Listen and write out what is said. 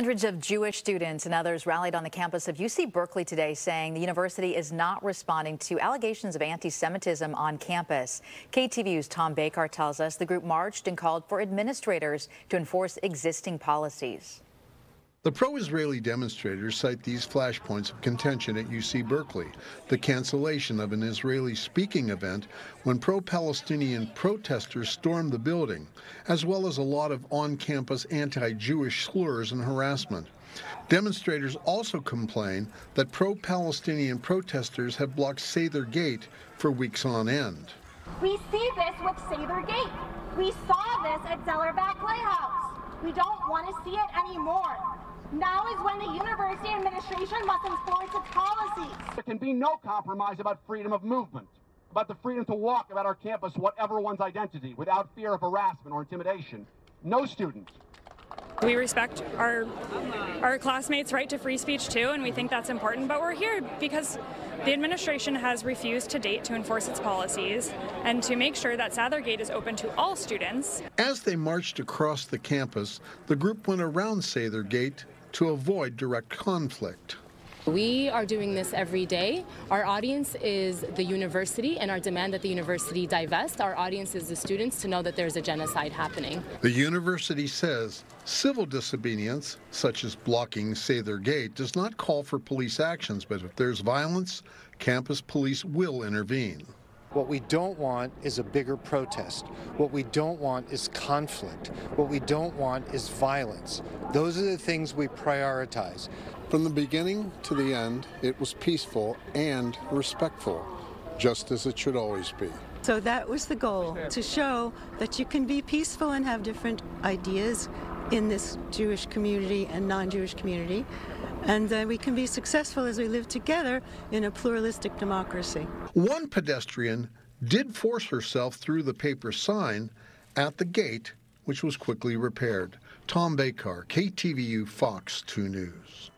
Hundreds of Jewish students and others rallied on the campus of UC Berkeley today saying the university is not responding to allegations of anti-Semitism on campus. KTVU's Tom Baker tells us the group marched and called for administrators to enforce existing policies. The pro-Israeli demonstrators cite these flashpoints of contention at UC Berkeley, the cancellation of an Israeli speaking event when pro-Palestinian protesters stormed the building, as well as a lot of on-campus anti-Jewish slurs and harassment. Demonstrators also complain that pro-Palestinian protesters have blocked Sather Gate for weeks on end. We see this with Sather Gate. We saw this at Zellerbach Playhouse. We don't want to see it anymore. Now is when the university administration must enforce its policies. There can be no compromise about freedom of movement, about the freedom to walk about our campus, whatever one's identity, without fear of harassment or intimidation. No student we respect our our classmates' right to free speech too, and we think that's important. But we're here because the administration has refused to date to enforce its policies and to make sure that Sather Gate is open to all students. As they marched across the campus, the group went around Sather Gate to avoid direct conflict. We are doing this every day. Our audience is the university and our demand that the university divest. Our audience is the students to know that there's a genocide happening. The university says civil disobedience, such as blocking Sather Gate, does not call for police actions, but if there's violence, campus police will intervene. What we don't want is a bigger protest. What we don't want is conflict. What we don't want is violence. Those are the things we prioritize. From the beginning to the end, it was peaceful and respectful, just as it should always be. So that was the goal, to show that you can be peaceful and have different ideas in this Jewish community and non-Jewish community, and that we can be successful as we live together in a pluralistic democracy. One pedestrian did force herself through the paper sign at the gate, which was quickly repaired. Tom Baker, KTVU Fox 2 News.